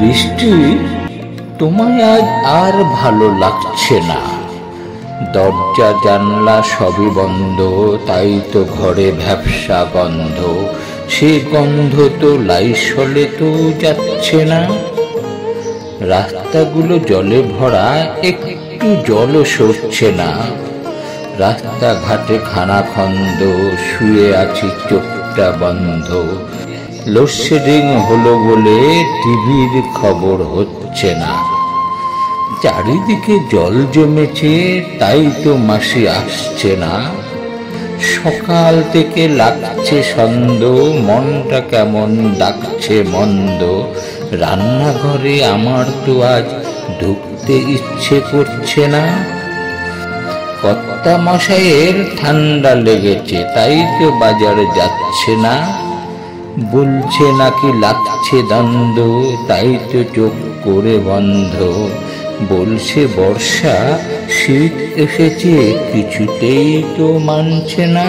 বৃষ্টি, তোমায় আজ আর ভালো লাগছে না। দরজা, জানলা সবই বন্ধ, তাই তো ঘরে ভ্যাবসা গন্ধ। সে গন্ধ তো লাইসলে তো যাচ্ছে না। রাস্তাগুলো জলে ভরা, একটু জলও সরছে না। রাস্তাঘাটে খানা খন্দ শুয়ে আছি চোখটা বন্ধ। লোডশেডিং হলো বলে টিভির খবর হচ্ছে না। চারিদিকে জল জমেছে, তাই তো মাসি আসছে না। সকাল থেকে লাগছে সন্দ মনটা কেমন ডাকছে মন্দ। রান্নাঘরে আমার তো আজ ঢুকতে ইচ্ছে করছে না। কর্তা মশাইয়ের ঠান্ডা লেগেছে, তাই তো বাজারে যাচ্ছে না। বলছে নাকি লাগছে দ্বন্দ্ব? তাই তো চোখ করে বন্ধ। বলছে, বর্ষা, শীত এসেছে, কিছুতেই তো মানছে না।